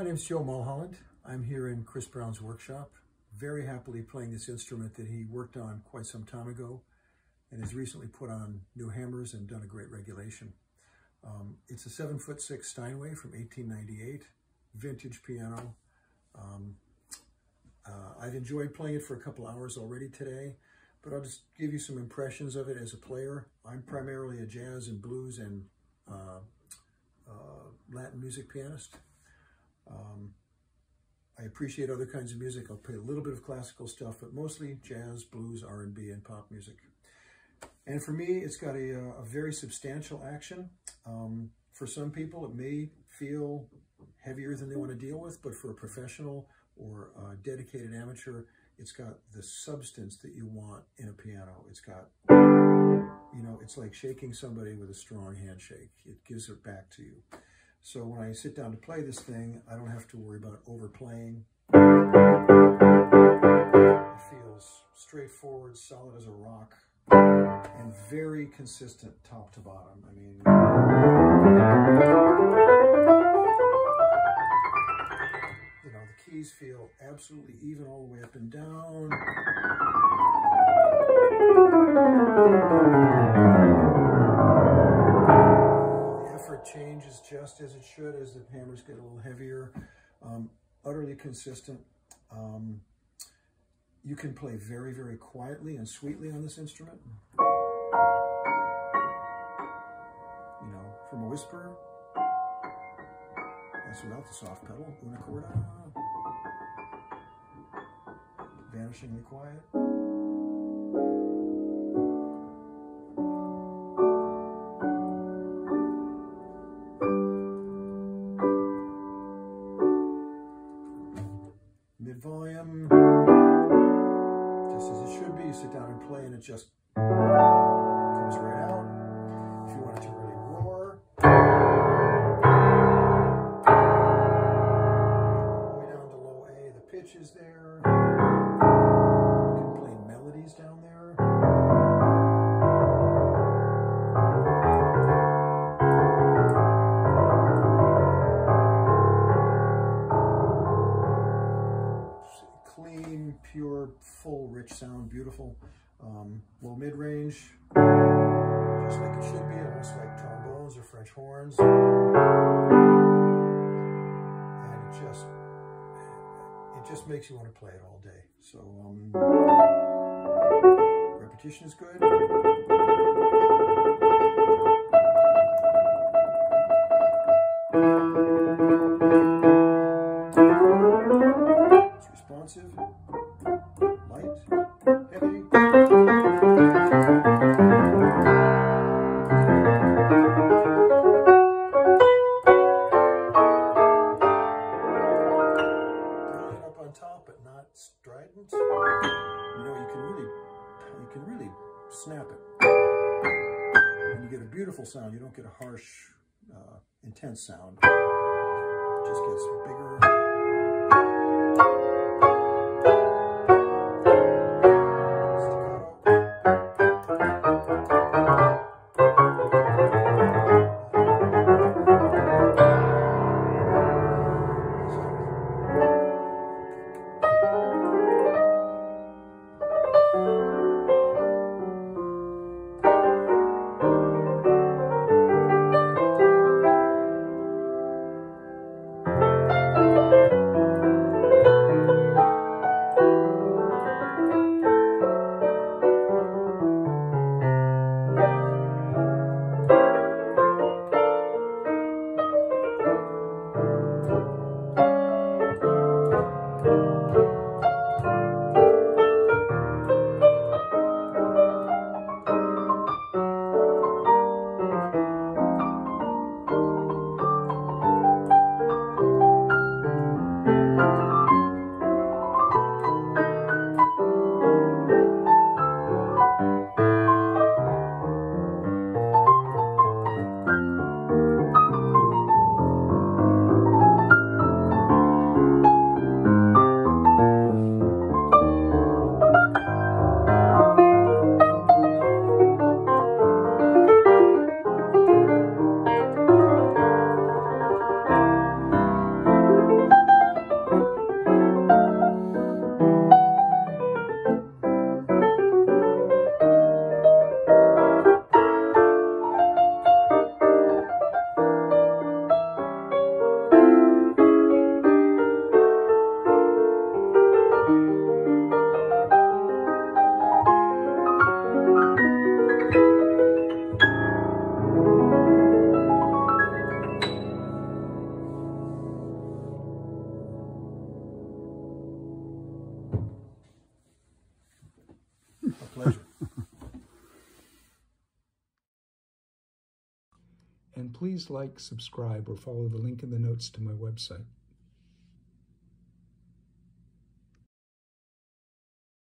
My name is Joe Mulholland. I'm here in Chris Brown's workshop, very happily playing this instrument that he worked on quite some time ago and has recently put on new hammers and done a great regulation. Um, it's a seven foot six Steinway from 1898, vintage piano. Um, uh, I've enjoyed playing it for a couple hours already today, but I'll just give you some impressions of it as a player. I'm primarily a jazz and blues and uh, uh, Latin music pianist. Um, I appreciate other kinds of music. I'll play a little bit of classical stuff, but mostly jazz, blues, R&B, and pop music. And for me, it's got a, uh, a very substantial action. Um, for some people, it may feel heavier than they want to deal with, but for a professional or a dedicated amateur, it's got the substance that you want in a piano. It's got, you know, it's like shaking somebody with a strong handshake. It gives it back to you. So when I sit down to play this thing, I don't have to worry about overplaying. It feels straightforward, solid as a rock, and very consistent top to bottom. I mean, you know, the keys feel absolutely even all the way up and down changes just as it should as the hammers get a little heavier. Um, utterly consistent. Um, you can play very, very quietly and sweetly on this instrument. You know, from a whisper. That's without the soft pedal. Una corda. Vanishingly quiet. It just comes right out. If you want it to really roar, way down to low A, the pitch is there. You can play melodies down there. clean, pure, full, rich sound, beautiful. Um, low mid-range, just like it should be, almost like trombones or French horns. And it just, it just makes you want to play it all day. So, um, repetition is good. Strident. You know, you can really, you can really snap it. And you get a beautiful sound. You don't get a harsh, uh, intense sound. It just gets bigger. Please like, subscribe, or follow the link in the notes to my website.